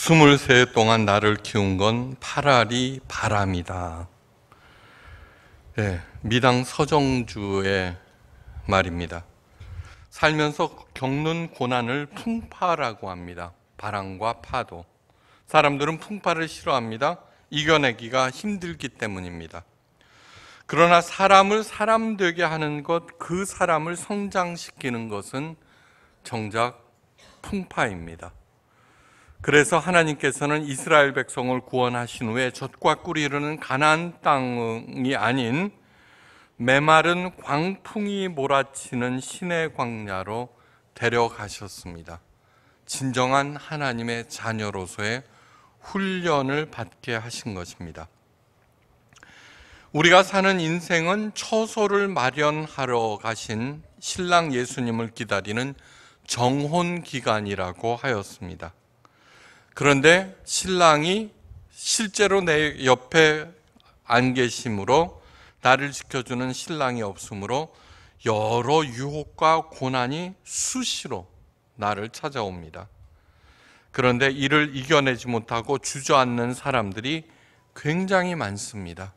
스물세 동안 나를 키운 건 파라리 바람이다. 네, 미당 서정주의 말입니다. 살면서 겪는 고난을 풍파라고 합니다. 바람과 파도. 사람들은 풍파를 싫어합니다. 이겨내기가 힘들기 때문입니다. 그러나 사람을 사람 되게 하는 것, 그 사람을 성장시키는 것은 정작 풍파입니다. 그래서 하나님께서는 이스라엘 백성을 구원하신 후에 젖과 꿀이 흐르는 가나안 땅이 아닌 메마른 광풍이 몰아치는 신의 광야로 데려가셨습니다. 진정한 하나님의 자녀로서의 훈련을 받게 하신 것입니다. 우리가 사는 인생은 처소를 마련하러 가신 신랑 예수님을 기다리는 정혼 기간이라고 하였습니다. 그런데 신랑이 실제로 내 옆에 안 계심으로 나를 지켜주는 신랑이 없으므로 여러 유혹과 고난이 수시로 나를 찾아옵니다. 그런데 이를 이겨내지 못하고 주저앉는 사람들이 굉장히 많습니다.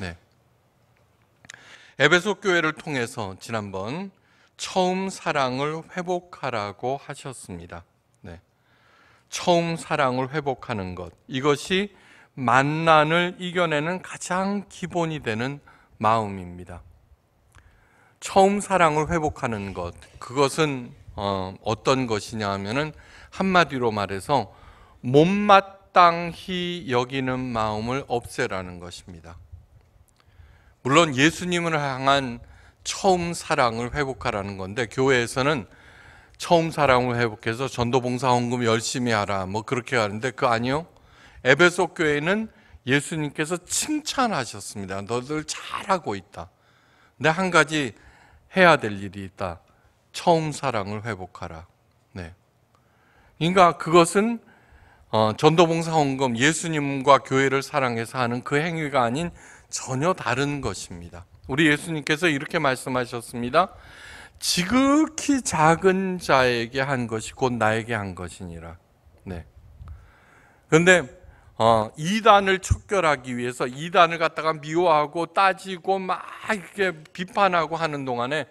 네. 에베소 교회를 통해서 지난번 처음 사랑을 회복하라고 하셨습니다. 처음 사랑을 회복하는 것. 이것이 만난을 이겨내는 가장 기본이 되는 마음입니다. 처음 사랑을 회복하는 것. 그것은 어, 떤 것이냐 하면은 한마디로 말해서 못마땅히 여기는 마음을 없애라는 것입니다. 물론 예수님을 향한 처음 사랑을 회복하라는 건데 교회에서는 처음 사랑을 회복해서 전도 봉사 헌금 열심히 하라. 뭐 그렇게 하는데 그 아니요. 에베소 교회는 예수님께서 칭찬하셨습니다. 너들 잘하고 있다. 근데 한 가지 해야 될 일이 있다. 처음 사랑을 회복하라. 네. 그러니까 그것은 어, 전도봉사 헌금 예수님과 교회를 사랑해서 하는 그 행위가 아닌 전혀 다른 것입니다. 우리 예수님께서 이렇게 말씀하셨습니다. 지극히 작은 자에게 한 것이 곧 나에게 한 것이니라. 네. 그런데 어, 이단을 척결하기 위해서 이단을 갖다가 미워하고 따지고 막 이렇게 비판하고 하는 동안에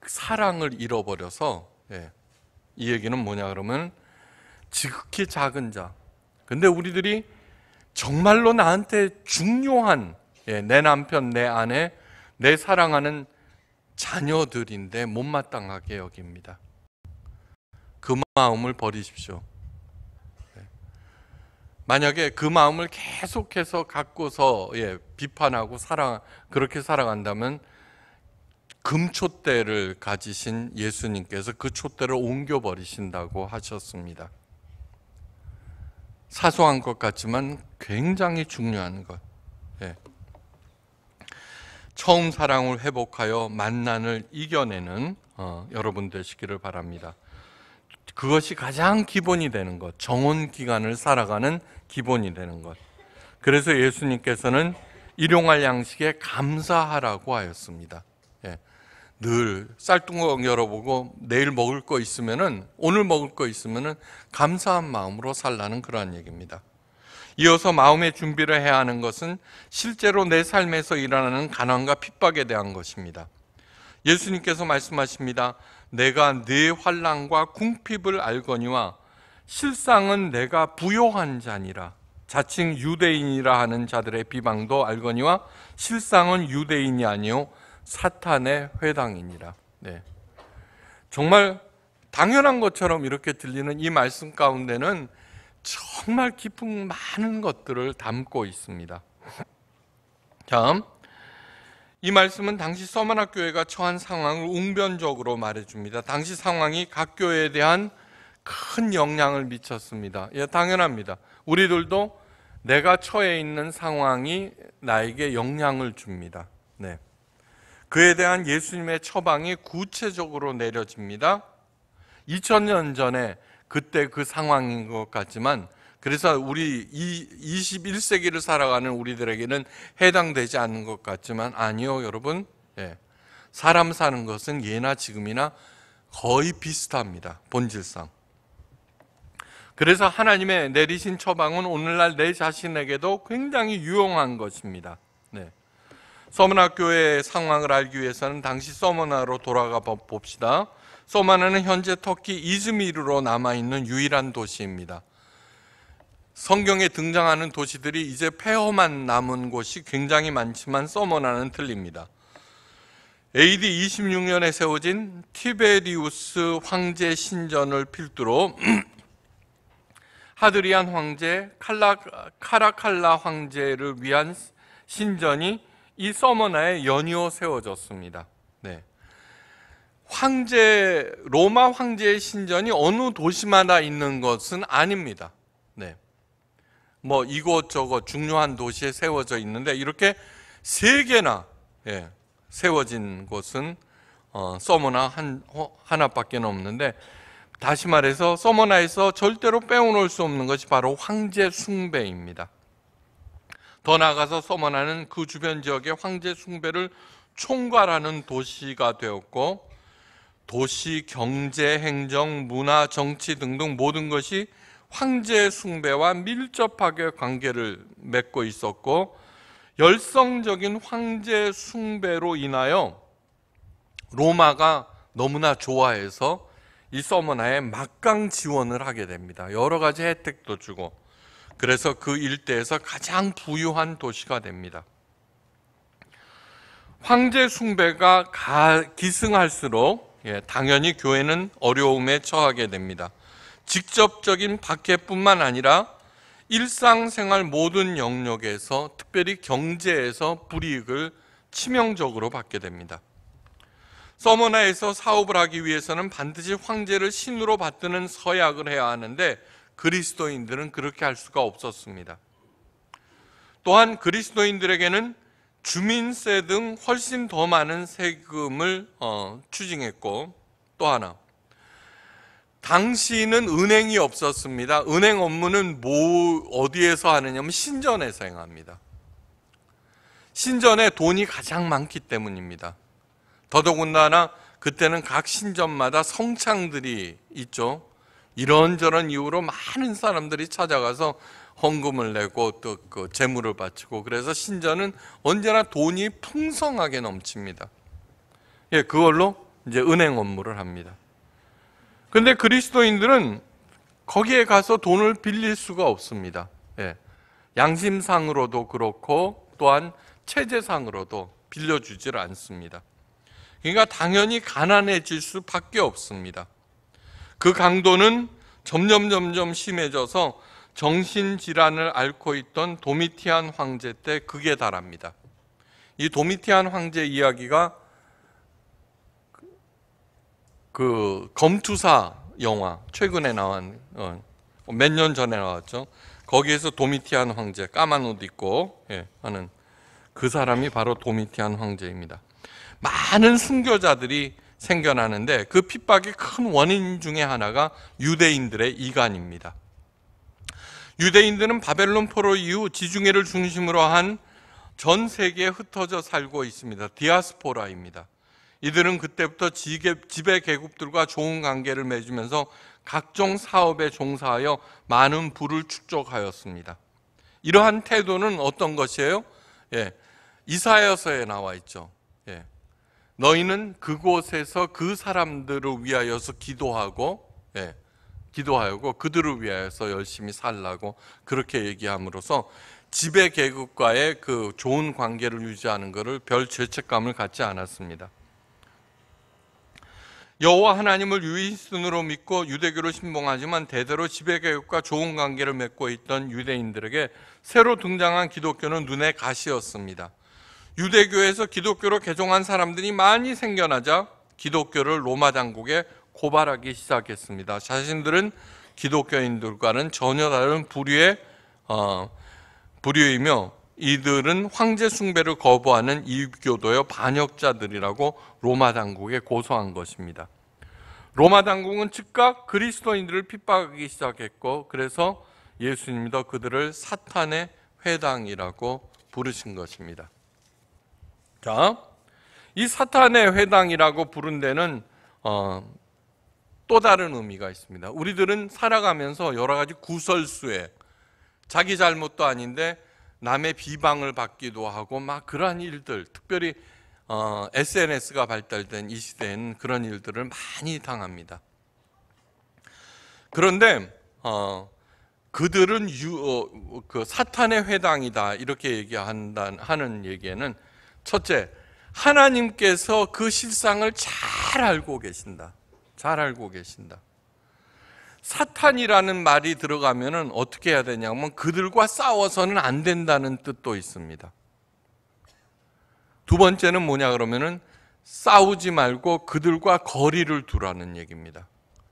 그 사랑을 잃어버려서 예. 이 얘기는 뭐냐 그러면 지극히 작은 자. 근데 우리들이 정말로 나한테 중요한 예, 내 남편, 내 아내, 내 사랑하는 자녀들인데 못마땅하게 여깁니다. 그 마음을 버리십시오. 네. 만약에 그 마음을 계속해서 갖고서 예, 비판하고 살아 그렇게 살아간다면 금촛대를 가지신 예수님께서 그 촛대를 옮겨 버리신다고 하셨습니다. 사소한 것 같지만 굉장히 중요한 것. 예. 처음 사랑을 회복하여 만난을 이겨내는 어, 여러분 되시기를 바랍니다. 그것이 가장 기본이 되는 것, 정원 기간을 살아가는 기본이 되는 것. 그래서 예수님께서는 일용할 양식에 감사하라고 하였습니다. 예. 늘 쌀뚜껑 열어보고 내일 먹을 거 있으면은 오늘 먹을 거 있으면은 감사한 마음으로 살라는 그러한 얘기입니다. 이어서 마음의 준비를 해야 하는 것은 실제로 내 삶에서 일어나는 가난과 핍박에 대한 것입니다. 예수님께서 말씀하십니다. 내가 네 환란과 궁핍을 알거니와 실상은 내가 부요한 자니라. 자칭 유대인이라 하는 자들의 비방도 알거니와 실상은 유대인이 아니요 사탄의 회당이니라. 네. 정말 당연한 것처럼 이렇게 들리는 이 말씀 가운데는 정말 깊은 많은 것들을 담고 있습니다. 다음 이 말씀은 당시 서머나 교회가 처한 상황을 웅변적으로 말해줍니다. 당시 상황이 각 교회에 대한 큰 영향을 미쳤습니다. 예, 당연합니다. 우리들도 내가 처해 있는 상황이 나에게 영향을 줍니다. 네. 그에 대한 예수님의 처방이 구체적으로 내려집니다. 2000년 전에 그때 그 상황인 것 같지만 그래서 우리 이 21세기를 살아가는 우리들에게는 해당되지 않는 것 같지만 아니요, 여러분. 예. 사람 사는 것은 예나 지금이나 거의 비슷합니다. 본질상. 그래서 하나님의 내리신 처방은 오늘날 내 자신에게도 굉장히 유용한 것입니다. 네. 서머나 교회의 상황을 알기 위해서는 당시 서머나로 돌아가 봅시다. 서머나는 현재 터키 이즈미르로 남아 있는 유일한 도시입니다. 성경에 등장하는 도시들이 이제 폐허만 남은 곳이 굉장히 많지만 서머나는 틀립니다. AD 26년에 세워진 티베리우스 황제 신전을 필두로 하드리안 황제, 칼라, 카라칼라 황제를 위한 신전이 이 서머나에 연이어 세워졌습니다. 네. 황제 로마 황제의 신전이 어느 도시마다 있는 것은 아닙니다. 네. 뭐 이곳저곳 중요한 도시에 세워져 있는데 이렇게 세 개나 예, 세워진 곳은 어, 서머나 한 하나밖에 없는데 다시 말해서 서머나에서 절대로 빼어놓을 수 없는 것이 바로 황제 숭배입니다. 더 나아가서 서머나는 그 주변 지역의 황제 숭배를 총괄하는 도시가 되었고 도시, 경제, 행정, 문화, 정치 등등 모든 것이 황제 숭배와 밀접하게 관계를 맺고 있었고 열성적인 황제 숭배로 인하여 로마가 너무나 좋아해서 이 서머나에 막강 지원을 하게 됩니다. 여러 가지 혜택도 주고 그래서 그 일대에서 가장 부유한 도시가 됩니다. 황제 숭배가 기승할수록 예, 당연히 교회는 어려움에 처하게 됩니다. 직접적인 박해뿐만 아니라 일상생활 모든 영역에서 특별히 경제에서 불이익을 치명적으로 받게 됩니다. 서머나에서 사업을 하기 위해서는 반드시 황제를 신으로 받드는 서약을 해야 하는데 그리스도인들은 그렇게 할 수가 없었습니다. 또한 그리스도인들에게는 주민세 등 훨씬 더 많은 세금을 어, 추징했고 또 하나 당시는 은행이 없었습니다. 은행 업무는 뭐 어디에서 하느냐면 신전에서 행합니다. 신전에 돈이 가장 많기 때문입니다. 더더군다나 그때는 각 신전마다 성창들이 있죠. 이런저런 이유로 많은 사람들이 찾아가서 헌금을 내고 또 그 재물을 바치고 그래서 신전은 언제나 돈이 풍성하게 넘칩니다. 예, 그걸로 이제 은행 업무를 합니다. 근데 그리스도인들은 거기에 가서 돈을 빌릴 수가 없습니다. 예. 양심상으로도 그렇고 또한 체제상으로도 빌려주질 않습니다. 그러니까 당연히 가난해질 수밖에 없습니다. 그 강도는 점점 점점 심해져서 정신질환을 앓고 있던 도미티안 황제 때 극에 달합니다. 이 도미티안 황제 이야기가 그 검투사 영화 최근에 나온 어, 몇년 전에 나왔죠. 거기에서 도미티안 황제 까만 옷 입고 예, 하는 그 사람이 바로 도미티안 황제입니다. 많은 순교자들이 생겨나는데 그 핍박의 큰 원인 중에 하나가 유대인들의 이간입니다. 유대인들은 바벨론 포로 이후 지중해를 중심으로 한 전 세계에 흩어져 살고 있습니다. 디아스포라입니다. 이들은 그때부터 지배 계급들과 좋은 관계를 맺으면서 각종 사업에 종사하여 많은 부를 축적하였습니다. 이러한 태도는 어떤 것이에요? 예, 이사야서에 나와 있죠. 예, 너희는 그곳에서 그 사람들을 위하여서 기도하고 예, 기도하고 그들을 위하여서 열심히 살라고 그렇게 얘기함으로써 지배 계급과의 그 좋은 관계를 유지하는 것을 별 죄책감을 갖지 않았습니다. 여호와 하나님을 유일신으로 믿고 유대교로 신봉하지만 대대로 지배 계급과 좋은 관계를 맺고 있던 유대인들에게 새로 등장한 기독교는 눈의 가시였습니다. 유대교에서 기독교로 개종한 사람들이 많이 생겨나자 기독교를 로마 당국에 고발하기 시작했습니다. 자신들은 기독교인들과는 전혀 다른 부류의 어, 부류이며 이들은 황제 숭배를 거부하는 이교도의 반역자들이라고 로마 당국에 고소한 것입니다. 로마 당국은 즉각 그리스도인들을 핍박하기 시작했고 그래서 예수님도 그들을 사탄의 회당이라고 부르신 것입니다. 자, 이 사탄의 회당이라고 부른 데는 어, 또 다른 의미가 있습니다. 우리들은 살아가면서 여러 가지 구설수에 자기 잘못도 아닌데 남의 비방을 받기도 하고 막 그러한 일들, 특별히 어, SNS가 발달된 이 시대에는 그런 일들을 많이 당합니다. 그런데 어, 그들은 유, 어, 그 사탄의 회당이다 이렇게 얘기한다 하는 얘기에는 첫째 하나님께서 그 실상을 잘 알고 계신다. 잘 알고 계신다. 사탄이라는 말이 들어가면은 어떻게 해야 되냐면 그들과 싸워서는 안 된다는 뜻도 있습니다. 두 번째는 뭐냐 그러면은 싸우지 말고 그들과 거리를 두라는 얘기입니다.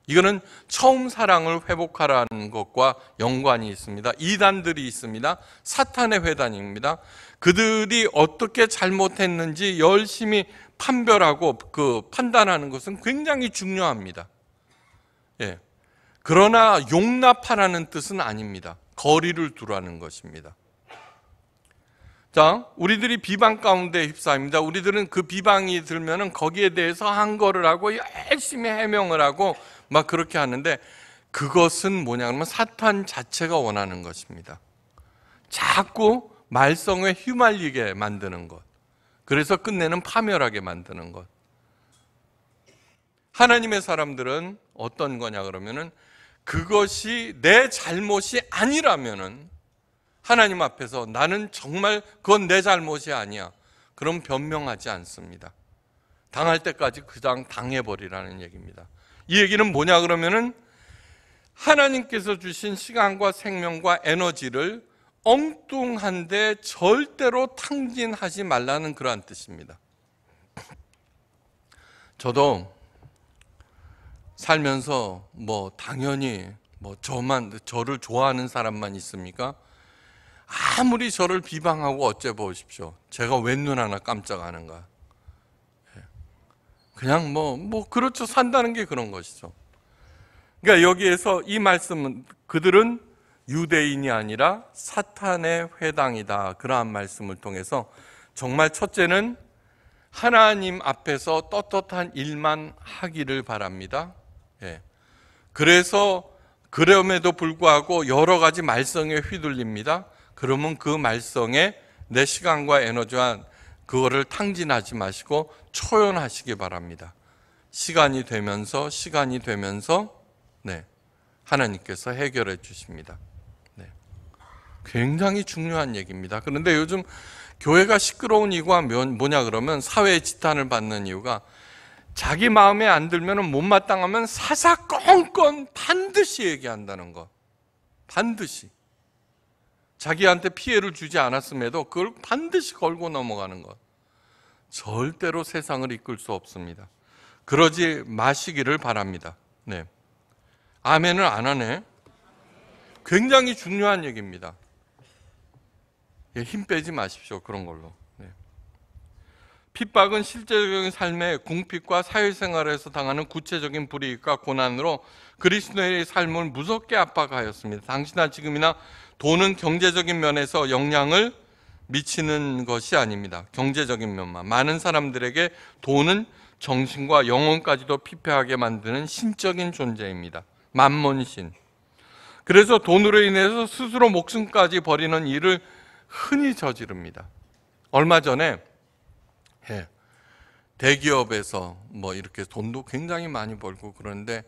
이거는 처음 사랑을 회복하라는 것과 연관이 있습니다. 이단들이 있습니다. 사탄의 회단입니다. 그들이 어떻게 잘못했는지 열심히 판별하고 그 판단하는 것은 굉장히 중요합니다. 예. 그러나 용납하라는 뜻은 아닙니다. 거리를 두라는 것입니다. 자, 우리들이 비방 가운데 휩싸입니다. 우리들은 그 비방이 들면은 거기에 대해서 항거를 하고 열심히 해명을 하고 막 그렇게 하는데 그것은 뭐냐 그러면 사탄 자체가 원하는 것입니다. 자꾸 말썽에 휘말리게 만드는 것. 그래서 끝내는 파멸하게 만드는 것. 하나님의 사람들은 어떤 거냐 그러면은 그것이 내 잘못이 아니라면은 하나님 앞에서 나는 정말 그건 내 잘못이 아니야. 그럼 변명하지 않습니다. 당할 때까지 그냥 당해버리라는 얘기입니다. 이 얘기는 뭐냐 그러면은 하나님께서 주신 시간과 생명과 에너지를 엉뚱한데 절대로 탕진하지 말라는 그러한 뜻입니다. 저도 살면서 뭐 당연히 뭐 저만 저를 좋아하는 사람만 있습니까? 아무리 저를 비방하고 어째 보십시오. 제가 웬 눈 하나 깜짝하는가. 예. 그냥 뭐, 뭐, 그렇죠. 산다는 게 그런 것이죠. 그러니까 여기에서 이 말씀은 그들은 유대인이 아니라 사탄의 회당이다. 그러한 말씀을 통해서 정말 첫째는 하나님 앞에서 떳떳한 일만 하기를 바랍니다. 예. 그래서 그럼에도 불구하고 여러 가지 말썽에 휘둘립니다. 그러면 그 말썽에 내 시간과 에너지와 그거를 탕진하지 마시고 초연하시기 바랍니다. 시간이 되면서 시간이 되면서 네. 하나님께서 해결해 주십니다. 네. 굉장히 중요한 얘기입니다. 그런데 요즘 교회가 시끄러운 이유가 뭐냐 그러면 사회의 지탄을 받는 이유가 자기 마음에 안 들면 못마땅하면 사사건건 반드시 얘기한다는 것. 반드시. 자기한테 피해를 주지 않았음에도 그걸 반드시 걸고 넘어가는 것. 절대로 세상을 이끌 수 없습니다. 그러지 마시기를 바랍니다. 네. 아멘을 안 하네. 굉장히 중요한 얘기입니다. 예, 힘 빼지 마십시오. 그런 걸로. 네. 핍박은 실제적인 삶의 궁핍과 사회생활에서 당하는 구체적인 불이익과 고난으로 그리스도의 삶을 무섭게 압박하였습니다. 당시나 지금이나 돈은 경제적인 면에서 영향을 미치는 것이 아닙니다. 경제적인 면만. 많은 사람들에게 돈은 정신과 영혼까지도 피폐하게 만드는 신적인 존재입니다. 만몬신. 그래서 돈으로 인해서 스스로 목숨까지 버리는 일을 흔히 저지릅니다. 얼마 전에 예, 대기업에서 뭐 이렇게 돈도 굉장히 많이 벌고 그런데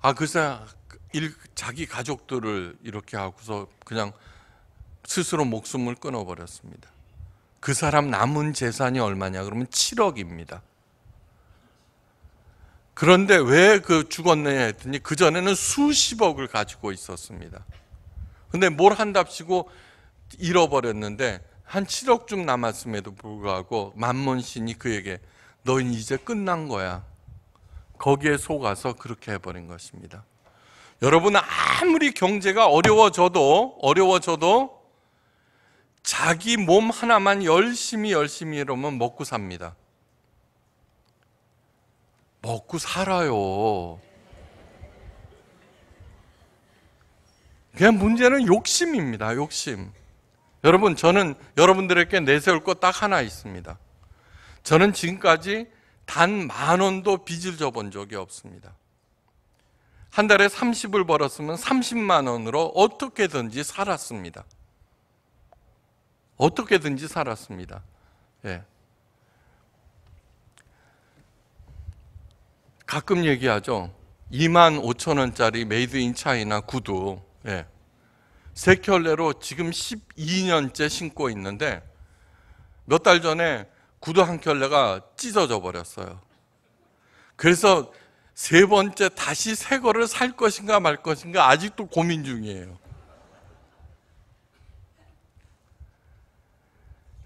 아 글쎄 일, 자기 가족들을 이렇게 하고서 그냥 스스로 목숨을 끊어버렸습니다. 그 사람 남은 재산이 얼마냐? 그러면 7억입니다. 그런데 왜 그 죽었느냐 했더니 그전에는 수십억을 가지고 있었습니다. 근데 뭘 한답시고 잃어버렸는데 한 7억쯤 남았음에도 불구하고 만몬신이 그에게 너는 이제 끝난 거야. 거기에 속아서 그렇게 해버린 것입니다. 여러분 아무리 경제가 어려워져도 어려워져도 자기 몸 하나만 열심히 열심히 이러면 먹고 삽니다. 먹고 살아요. 그냥 문제는 욕심입니다. 욕심. 여러분 저는 여러분들에게 내세울 것 딱 하나 있습니다. 저는 지금까지 단 만 원도 빚을 져본 적이 없습니다. 한 달에 30을 벌었으면 30만 원으로 어떻게든지 살았습니다. 어떻게든지 살았습니다. 예. 가끔 얘기하죠. 2만 5천 원짜리 made in China 구두. 예. 세 켤레로 지금 12년째 신고 있는데 몇 달 전에 구두 한 켤레가 찢어져 버렸어요. 그래서 세 번째 다시 새 거를 살 것인가 말 것인가 아직도 고민 중이에요.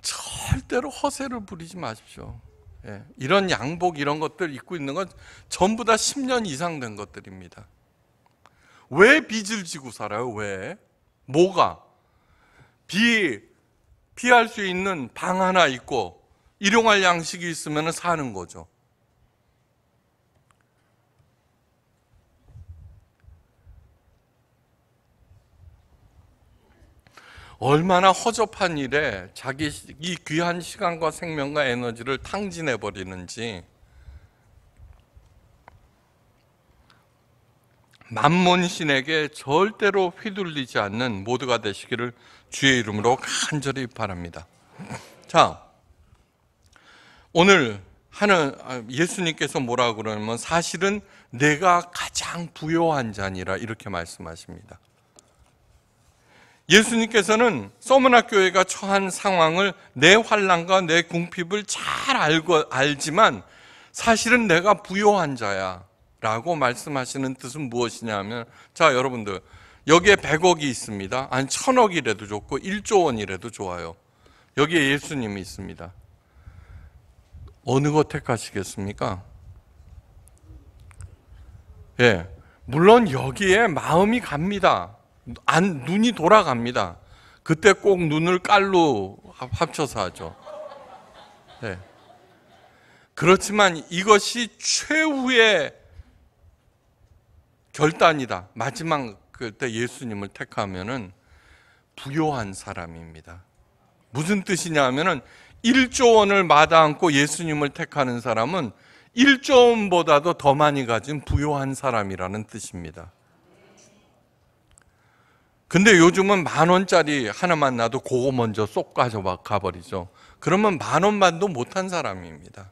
절대로 허세를 부리지 마십시오. 예, 이런 양복 이런 것들 입고 있는 건 전부 다 10년 이상 된 것들입니다. 왜 빚을 지고 살아요? 왜? 뭐가? 비 피할 수 있는 방 하나 있고 일용할 양식이 있으면 사는 거죠. 얼마나 허접한 일에 자기 이 귀한 시간과 생명과 에너지를 탕진해 버리는지 만몬신에게 절대로 휘둘리지 않는 모두가 되시기를 주의 이름으로 간절히 바랍니다. 자, 오늘 하는 아, 예수님께서 뭐라 그러냐면 사실은 내가 가장 부요한 자니라 이렇게 말씀하십니다. 예수님께서는 서문학 교회가 처한 상황을 내 환란과 내 궁핍을 잘 알고 알지만 사실은 내가 부요한 자야. 라고 말씀하시는 뜻은 무엇이냐면 자 여러분들 여기에 100억이 있습니다. 한 천억이라도 좋고 1조 원이라도 좋아요. 여기에 예수님이 있습니다. 어느 것 택하시겠습니까? 예. 물론 여기에 마음이 갑니다. 안, 눈이 돌아갑니다. 그때 꼭 눈을 깔로 합쳐서 하죠. 네. 그렇지만 이것이 최후의 결단이다. 마지막 그때 예수님을 택하면은 부요한 사람입니다. 무슨 뜻이냐 하면은 1조 원을 마다 않고 예수님을 택하는 사람은 1조 원보다도 더 많이 가진 부요한 사람이라는 뜻입니다. 근데 요즘은 만 원짜리 하나만 놔도 그거 먼저 쏙 가져가 버리죠. 그러면 만 원만도 못한 사람입니다.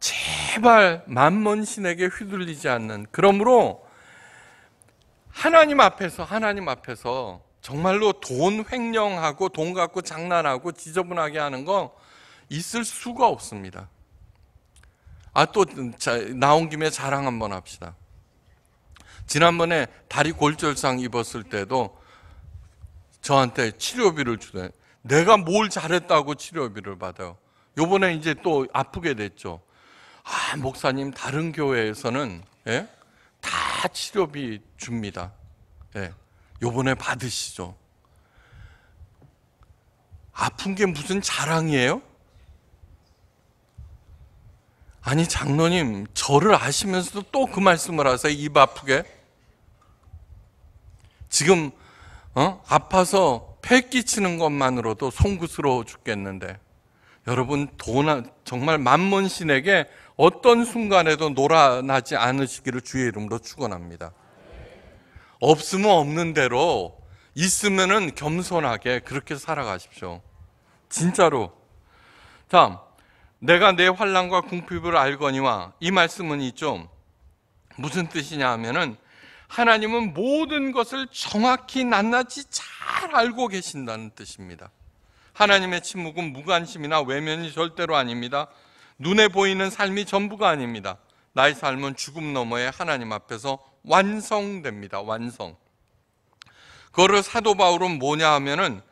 제발 만몬신에게 휘둘리지 않는 그러므로 하나님 앞에서 하나님 앞에서 정말로 돈 횡령하고 돈 갖고 장난하고 지저분하게 하는 거 있을 수가 없습니다. 아 또 나온 김에 자랑 한번 합시다. 지난번에 다리 골절상 입었을 때도 저한테 치료비를 주대. 내가 뭘 잘했다고 치료비를 받아요. 요번에 이제 또 아프게 됐죠. 아, 목사님, 다른 교회에서는, 예? 다 치료비 줍니다. 예. 요번에 받으시죠. 아픈 게 무슨 자랑이에요? 아니, 장로님, 저를 아시면서도 또 그 말씀을 하세요. 입 아프게. 지금 어? 아파서 폐 끼치는 것만으로도 송구스러워 죽겠는데 여러분 돈 정말 만문신에게 어떤 순간에도 놀아나지 않으시기를 주의 이름으로 축원합니다. 없으면 없는 대로 있으면은 겸손하게 그렇게 살아가십시오. 진짜로. 다음 내가 내 환란과 궁핍을 알거니와 이 말씀은 있죠. 무슨 뜻이냐 하면은 하나님은 모든 것을 정확히 낱낱이 잘 알고 계신다는 뜻입니다. 하나님의 침묵은 무관심이나 외면이 절대로 아닙니다. 눈에 보이는 삶이 전부가 아닙니다. 나의 삶은 죽음 너머에 하나님 앞에서 완성됩니다. 완성. 그거를 사도 바울은 뭐냐 하면은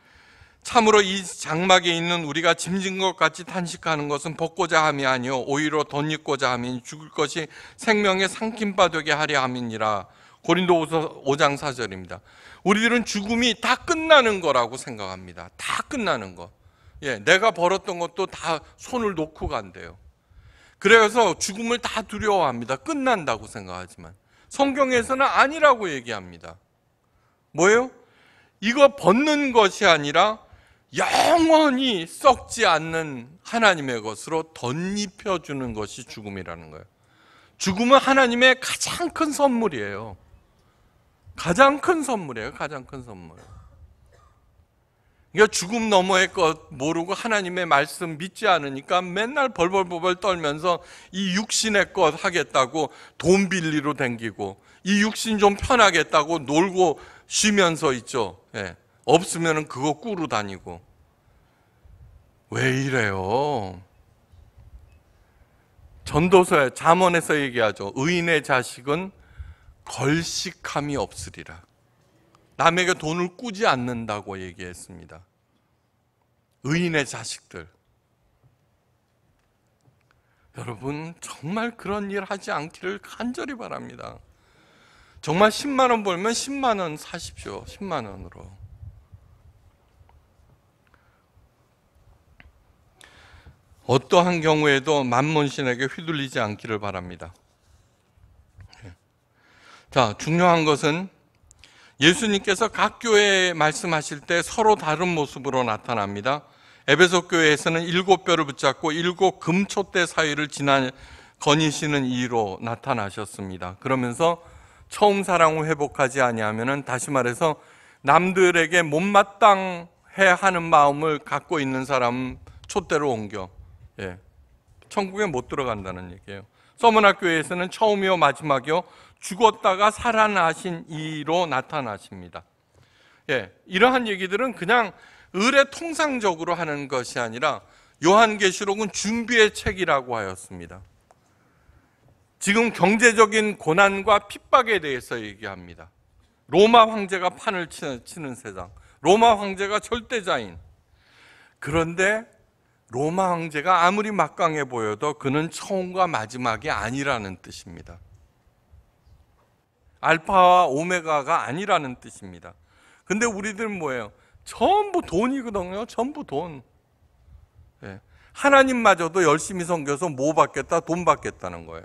참으로 이 장막에 있는 우리가 짐진 것 같이 탄식하는 것은 벗고자 함이 아니요 오히려 덧입고자 함이 죽을 것이 생명의 상김바 되게 하려 함이니라 고린도후서 5장 4절입니다. 우리들은 죽음이 다 끝나는 거라고 생각합니다. 다 끝나는 거. 예, 내가 벌었던 것도 다 손을 놓고 간대요. 그래서 죽음을 다 두려워합니다. 끝난다고 생각하지만 성경에서는 아니라고 얘기합니다. 뭐예요? 이거 벗는 것이 아니라 영원히 썩지 않는 하나님의 것으로 덧입혀 주는 것이 죽음이라는 거예요. 죽음은 하나님의 가장 큰 선물이에요. 가장 큰 선물이에요. 가장 큰 선물. 죽음 너머의 것 모르고 하나님의 말씀 믿지 않으니까 맨날 벌벌벌벌 떨면서 이 육신의 것 하겠다고 돈 빌리러 댕기고 이 육신 좀 편하겠다고 놀고 쉬면서 있죠. 예. 없으면 그거 꾸루 다니고. 왜 이래요? 전도서에 잠언에서 얘기하죠. 의인의 자식은 걸식함이 없으리라. 남에게 돈을 꾸지 않는다고 얘기했습니다. 의인의 자식들. 여러분, 정말 그런 일 하지 않기를 간절히 바랍니다. 정말 10만 원 벌면 10만 원 사십시오. 10만 원으로. 어떠한 경우에도 만몬신에게 휘둘리지 않기를 바랍니다. 자, 중요한 것은 예수님께서 각 교회에 말씀하실 때 서로 다른 모습으로 나타납니다. 에베소 교회에서는 일곱 뼈를 붙잡고 일곱 금초대 사이를 지나 거니시는 이로 나타나셨습니다. 그러면서 처음 사랑을 회복하지 아니하면은 다시 말해서 남들에게 못마땅해 하는 마음을 갖고 있는 사람 촛대로 옮겨 예. 천국에 못 들어간다는 얘기예요. 서문학교에서는 처음이요 마지막이요 죽었다가 살아나신 이로 나타나십니다. 예, 이러한 얘기들은 그냥 의례 통상적으로 하는 것이 아니라 요한계시록은 준비의 책이라고 하였습니다. 지금 경제적인 고난과 핍박에 대해서 얘기합니다. 로마 황제가 판을 치는 세상, 로마 황제가 절대자인. 그런데 로마 황제가 아무리 막강해 보여도 그는 처음과 마지막이 아니라는 뜻입니다. 알파와 오메가가 아니라는 뜻입니다. 근데 우리들 뭐예요? 전부 돈이거든요. 전부 돈. 예. 하나님마저도 열심히 섬겨서 뭐 받겠다? 돈 받겠다는 거예요.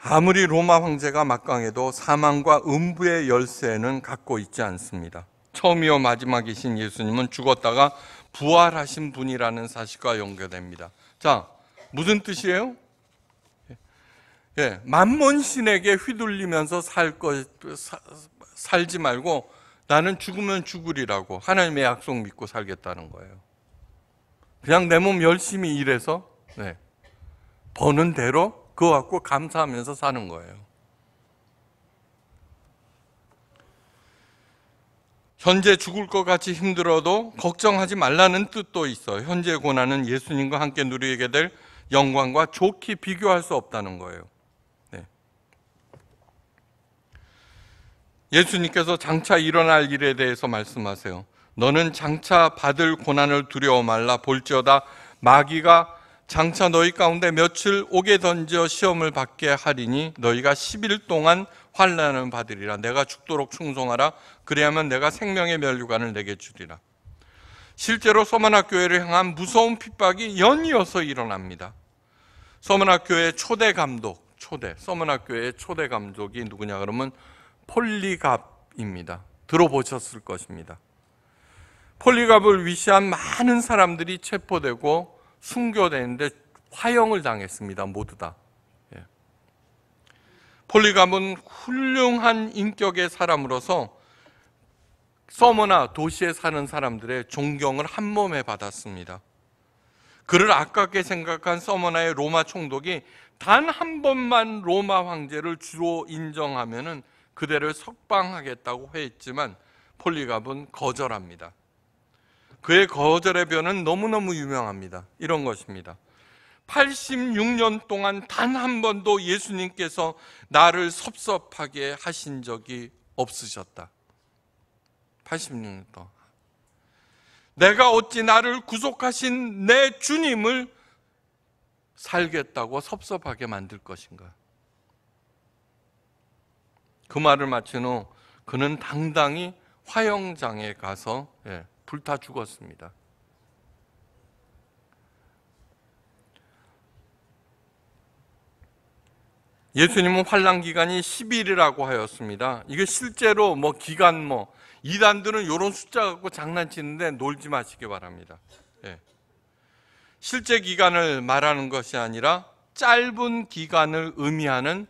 아무리 로마 황제가 막강해도 사망과 음부의 열쇠는 갖고 있지 않습니다. 처음이요 마지막이신 예수님은 죽었다가 부활하신 분이라는 사실과 연결됩니다. 자, 무슨 뜻이에요? 예, 만몬 신에게 휘둘리면서 살 것, 살지 말고 나는 죽으면 죽으리라고 하나님의 약속 믿고 살겠다는 거예요. 그냥 내 몸 열심히 일해서 네, 버는 대로 그거 갖고 감사하면서 사는 거예요. 현재 죽을 것 같이 힘들어도 걱정하지 말라는 뜻도 있어. 현재 고난은 예수님과 함께 누리게 될 영광과 좋게 비교할 수 없다는 거예요. 네. 예수님께서 장차 일어날 일에 대해서 말씀하세요. 너는 장차 받을 고난을 두려워 말라 볼지어다 마귀가 장차 너희 가운데 며칠 오게 던져 시험을 받게 하리니 너희가 10일 동안 환난을 받으리라 내가 죽도록 충성하라 그래야만 내가 생명의 멸류관을 내게 주리라 실제로 서문학 교회를 향한 무서운 핍박이 연이어서 일어납니다 서문학 교회 초대 감독 초대 서문학 교회의 초대 감독이 누구냐 그러면 폴리갑입니다 들어보셨을 것입니다 폴리갑을 위시한 많은 사람들이 체포되고 순교되는데 화형을 당했습니다. 모두 다. 예. 폴리감은 훌륭한 인격의 사람으로서 서머나 도시에 사는 사람들의 존경을 한 몸에 받았습니다. 그를 아깝게 생각한 서머나의 로마 총독이 단 한 번만 로마 황제를 주로 인정하면은 그대를 석방하겠다고 했지만 폴리갑은 거절합니다. 그의 거절의 변은 너무너무 유명합니다. 이런 것입니다. 86년 동안 단 한 번도 예수님께서 나를 섭섭하게 하신 적이 없으셨다. 86년 동안. 내가 어찌 나를 구속하신 내 주님을 살겠다고 섭섭하게 만들 것인가? 그 말을 마친 후 그는 당당히 화영장에 가서 예, 불타 죽었습니다. 예수님은 환란 기간이 10일이라고 하였습니다. 이게 실제로 뭐 기간 뭐 이단들은 이런 숫자 갖고 장난치는데 놀지 마시기 바랍니다. 예. 실제 기간을 말하는 것이 아니라 짧은 기간을 의미하는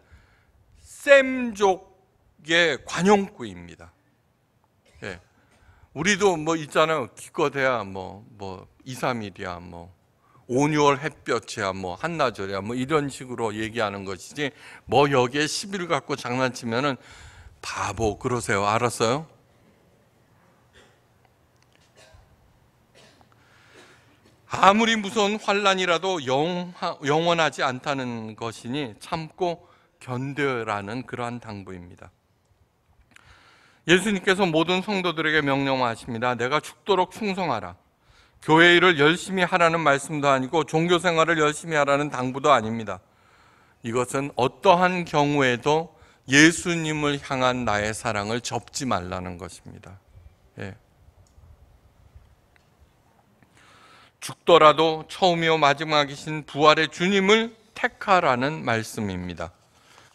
셈족의 관용구입니다. 예. 우리도 뭐 있잖아요. 기껏해야 뭐, 뭐, 2, 3일이야, 뭐, 5, 6월 햇볕이야, 뭐, 한나절이야, 뭐, 이런 식으로 얘기하는 것이지, 뭐, 여기에 10일 갖고 장난치면은 바보, 그러세요. 알았어요? 아무리 무서운 환란이라도 영원하지 않다는 것이니 참고 견뎌라는 그러한 당부입니다. 예수님께서 모든 성도들에게 명령하십니다. 내가 죽도록 충성하라. 교회 일을 열심히 하라는 말씀도 아니고 종교 생활을 열심히 하라는 당부도 아닙니다. 이것은 어떠한 경우에도 예수님을 향한 나의 사랑을 접지 말라는 것입니다. 예. 죽더라도 처음이요 마지막이신 부활의 주님을 택하라는 말씀입니다.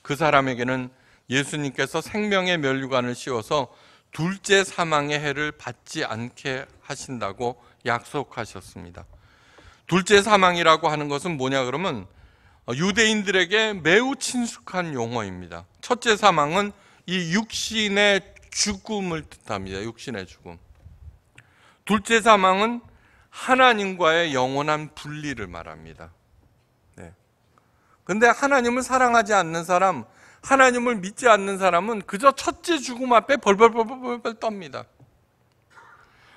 그 사람에게는 예수님께서 생명의 면류관을 씌워서 둘째 사망의 해를 받지 않게 하신다고 약속하셨습니다. 둘째 사망이라고 하는 것은 뭐냐 그러면 유대인들에게 매우 친숙한 용어입니다. 첫째 사망은 이 육신의 죽음을 뜻합니다. 육신의 죽음. 둘째 사망은 하나님과의 영원한 분리를 말합니다. 네. 근데 하나님을 사랑하지 않는 사람, 하나님을 믿지 않는 사람은 그저 첫째 죽음 앞에 벌벌벌벌벌 떱니다.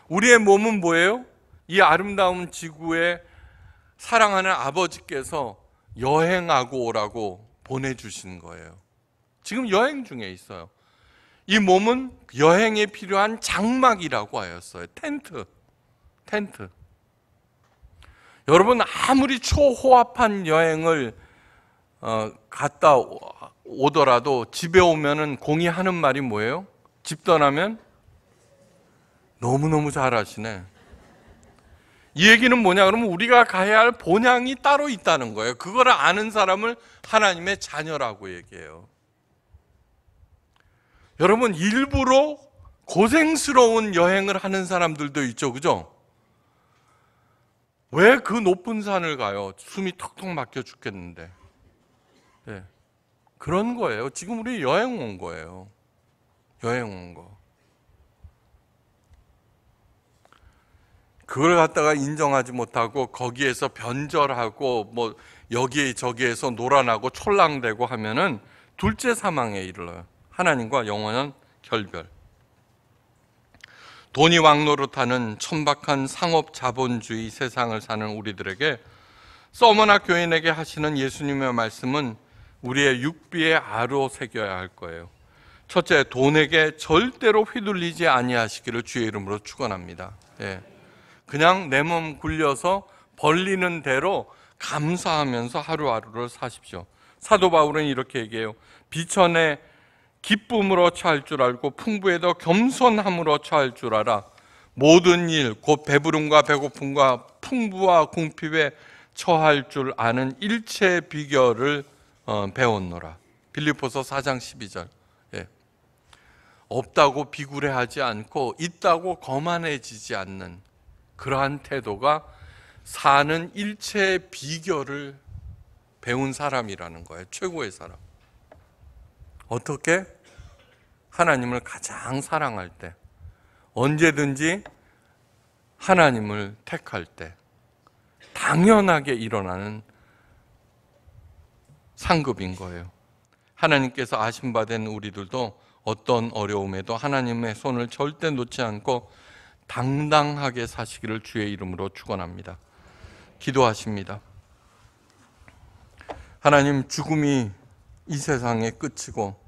우리의 몸은 뭐예요? 이 아름다운 지구에 사랑하는 아버지께서 여행하고 오라고 보내주신 거예요. 지금 여행 중에 있어요. 이 몸은 여행에 필요한 장막이라고 하였어요. 텐트. 텐트. 여러분 아무리 초호합한 여행을 어, 갔다 오더라도 집에 오면은 공이 하는 말이 뭐예요? 집 떠나면 너무너무 잘하시네. 이 얘기는 뭐냐 그러면 우리가 가야 할 본향이 따로 있다는 거예요. 그걸 아는 사람을 하나님의 자녀라고 얘기해요. 여러분 일부러 고생스러운 여행을 하는 사람들도 있죠. 그죠? 왜 그 높은 산을 가요? 숨이 턱턱 막혀 죽겠는데. 네. 그런 거예요. 지금 우리 여행 온 거예요. 여행 온 거. 그걸 갖다가 인정하지 못하고 거기에서 변절하고 뭐 여기 저기에서 놀아나고 촐랑대고 하면은 둘째 사망에 이르러요. 하나님과 영원한 결별. 돈이 왕노릇하는 천박한 상업 자본주의 세상을 사는 우리들에게 서머나 교인에게 하시는 예수님의 말씀은 우리의 육비에 아로 새겨야 할 거예요. 첫째, 돈에게 절대로 휘둘리지 아니하시기를 주의 이름으로 축원합니다. 예. 그냥 내 몸 굴려서 벌리는 대로 감사하면서 하루하루를 사십시오. 사도 바울은 이렇게 얘기해요. 비천에 기쁨으로 처할 줄 알고 풍부에도 겸손함으로 처할 줄 알아. 모든 일, 곧 배부름과 배고픔과 풍부와 궁핍에 처할 줄 아는 일체 비결을 어, 배웠노라. 빌리포서 4장 12절. 예. 없다고 비굴해하지 않고 있다고 거만해지지 않는 그러한 태도가 사는 일체 비결을 배운 사람이라는 거예요. 최고의 사람. 어떻게? 하나님을 가장 사랑할 때, 언제든지 하나님을 택할 때, 당연하게 일어나는 상급인 거예요. 하나님께서 아신바된 우리들도 어떤 어려움에도 하나님의 손을 절대 놓지 않고 당당하게 사시기를 주의 이름으로 축원합니다. 기도하십니다. 하나님 죽음이 이 세상의 끝이고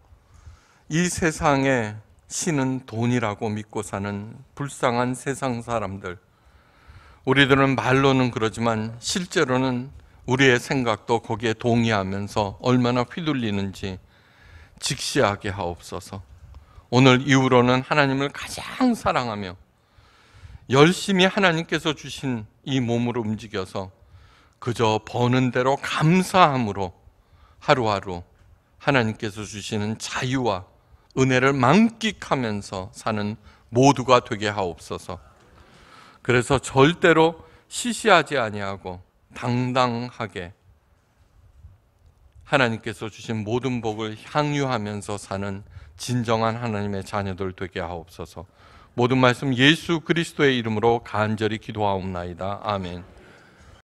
이 세상의 신은 돈이라고 믿고 사는 불쌍한 세상 사람들. 우리들은 말로는 그러지만 실제로는 우리의 생각도 거기에 동의하면서 얼마나 휘둘리는지 직시하게 하옵소서. 오늘 이후로는 하나님을 가장 사랑하며 열심히 하나님께서 주신 이 몸으로 움직여서 그저 버는 대로 감사함으로 하루하루 하나님께서 주시는 자유와 은혜를 만끽하면서 사는 모두가 되게 하옵소서. 그래서 절대로 시시하지 아니하고 당당하게 하나님께서 주신 모든 복을 향유하면서 사는 진정한 하나님의 자녀들 되게 하옵소서. 모든 말씀 예수 그리스도의 이름으로 간절히 기도하옵나이다. 아멘.